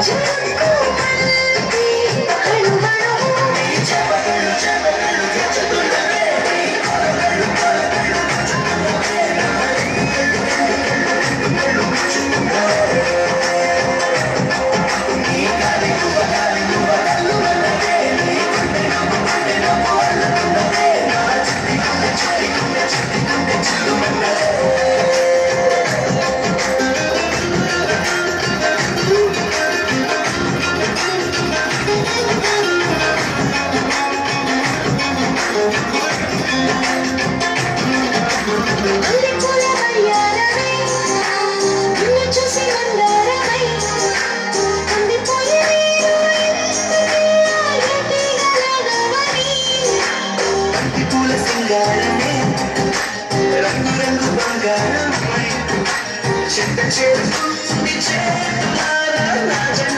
아, 자 이제 알아 나